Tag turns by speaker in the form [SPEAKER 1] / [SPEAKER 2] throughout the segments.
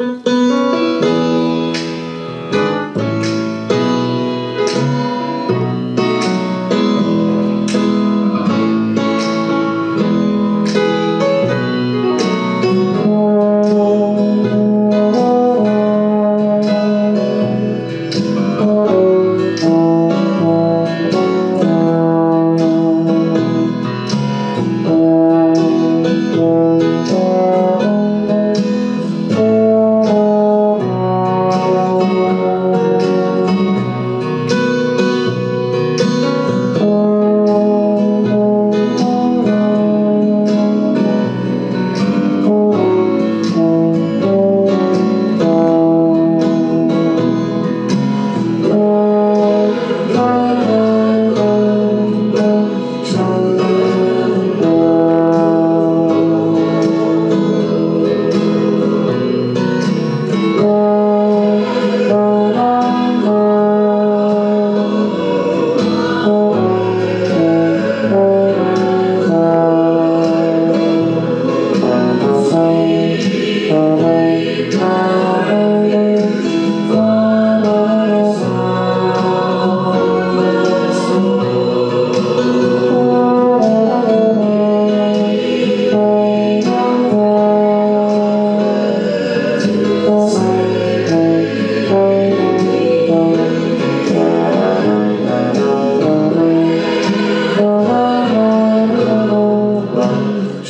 [SPEAKER 1] Thank you.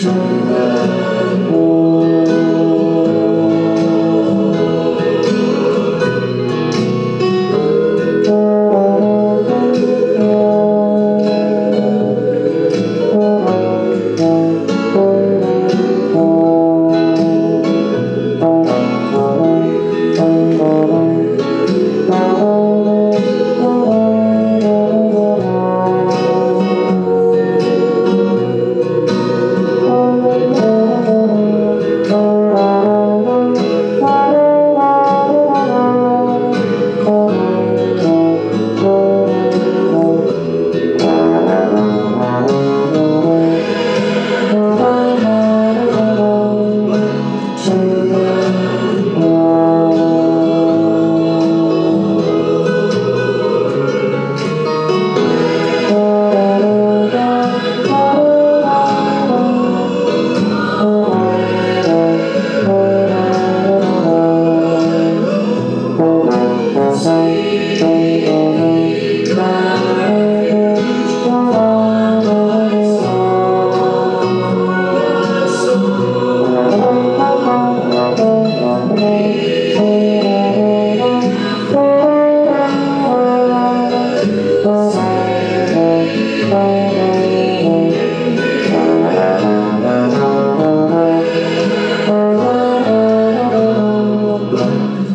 [SPEAKER 1] you.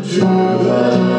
[SPEAKER 1] To love.